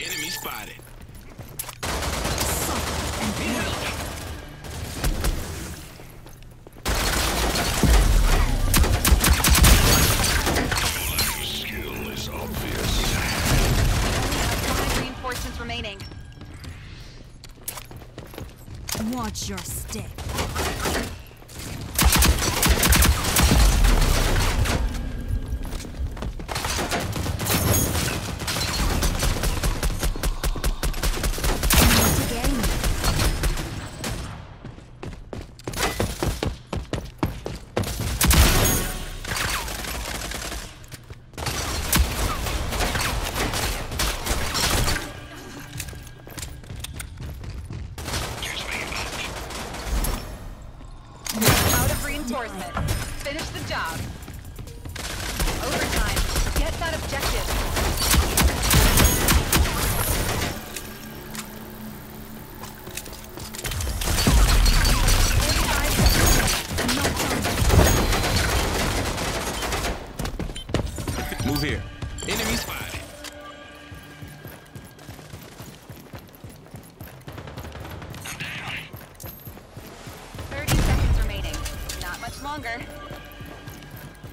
Enemy spotted. Skill is obvious. Reinforcements remaining. Watch your step.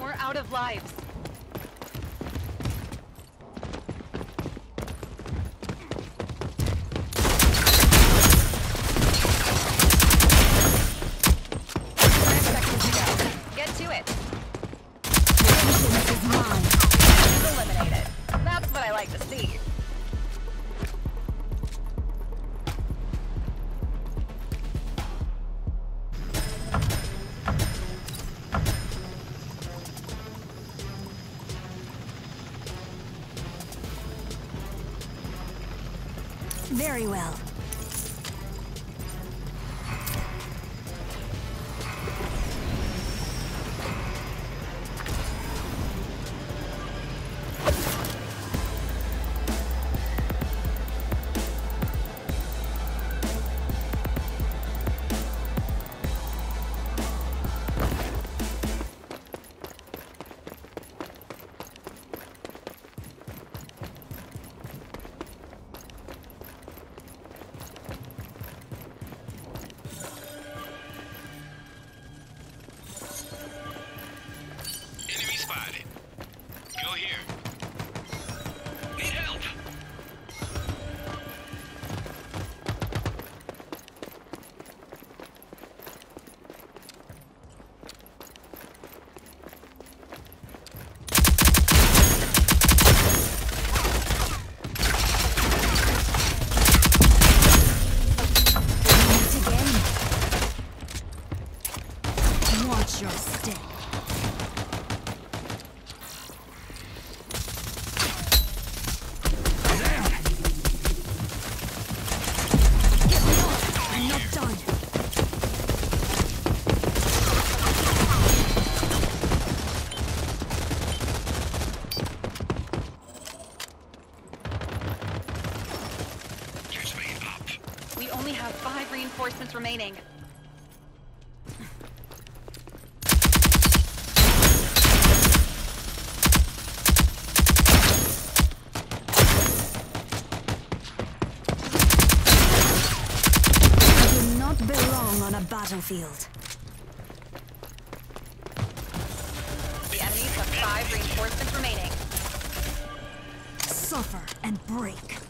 We're out of lives. Very well. remaining. battlefield. The enemies have five reinforcements remaining. Suffer and break.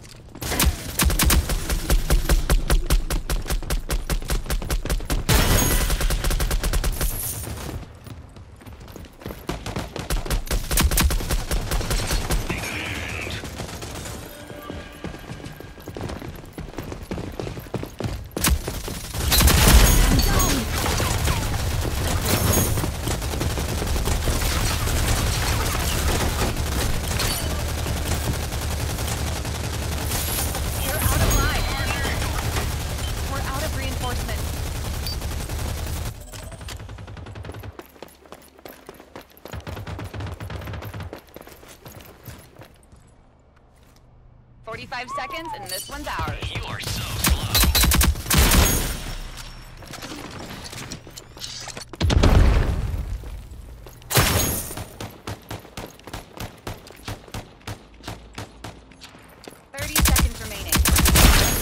45 seconds, and this one's ours. You are so slow. Thirty seconds remaining.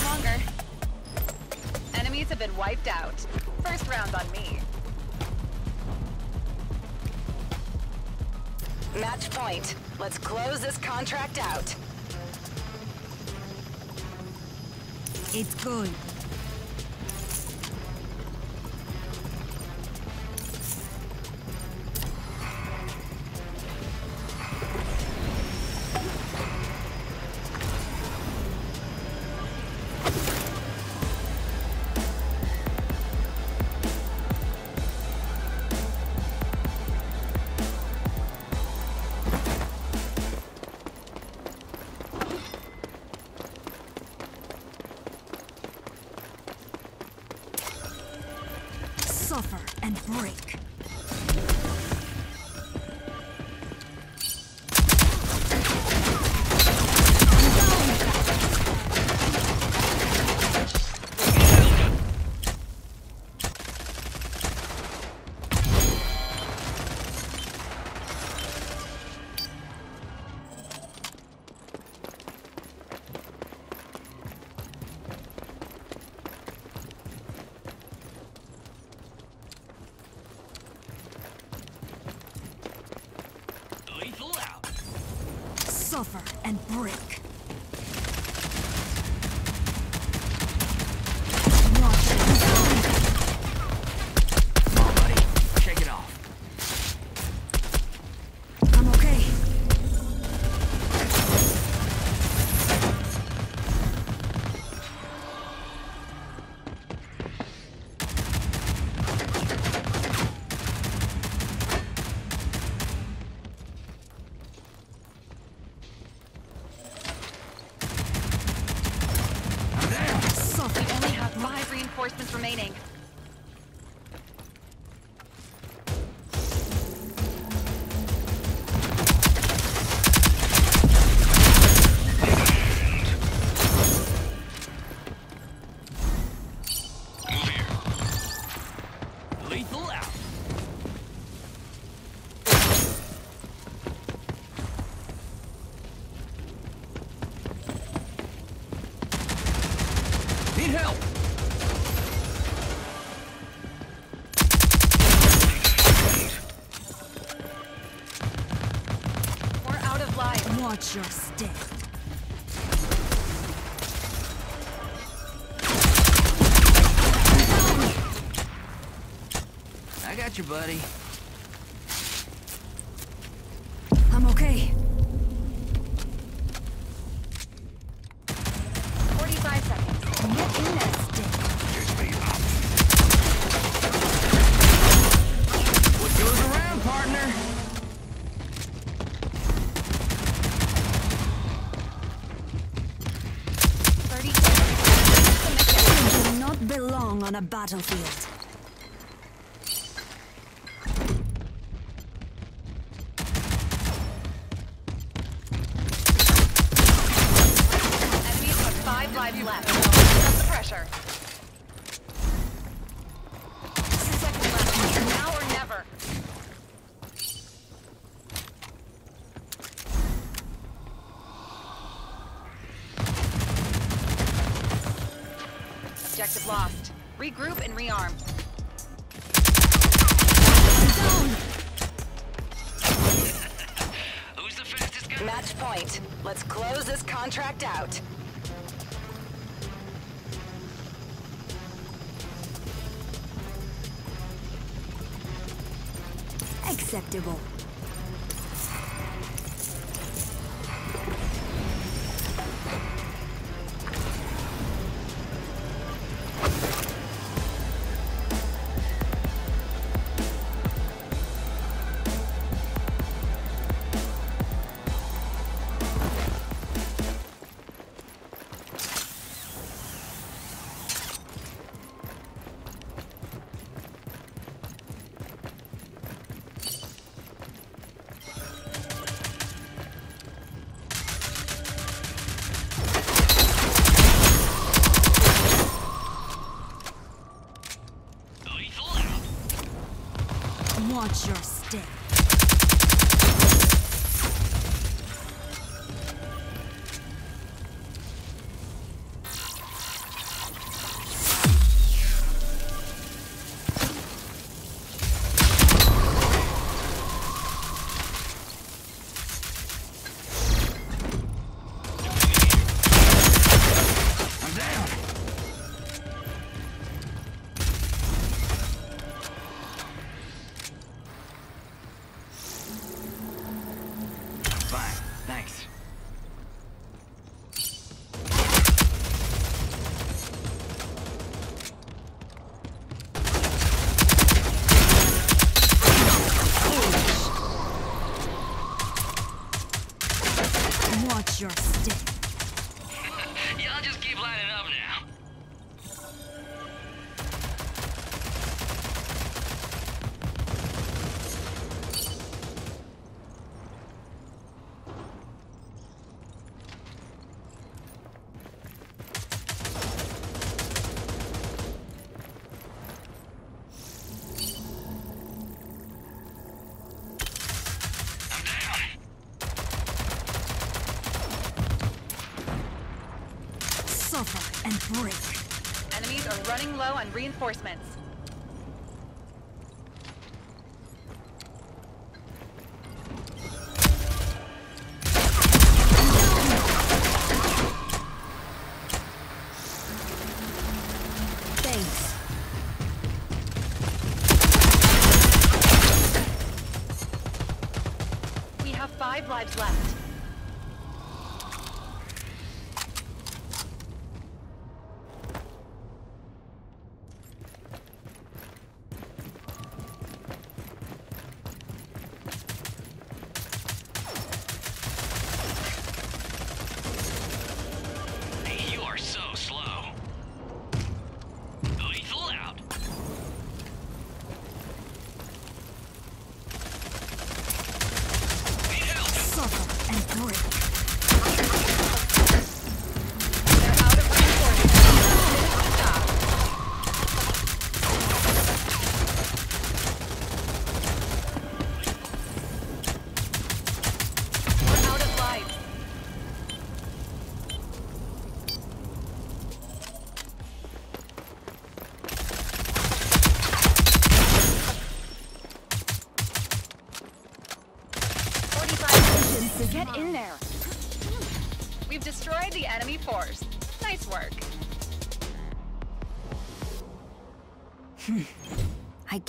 Longer. Enemies have been wiped out. First round on me. Match point. Let's close this contract out. It's good. Reinforcements remaining. Watch your step. I got you, buddy. I'm okay. 45 seconds. Battlefield. Enemies have five lives left. That's the pressure. Objective lost. Regroup and rearm. Who's the fastest guy? Match point. Let's close this contract out. Acceptable. Watch yourself. your stick. and break. Enemies are running low on reinforcements. Thanks. We have five lives left.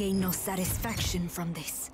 gain no satisfaction from this.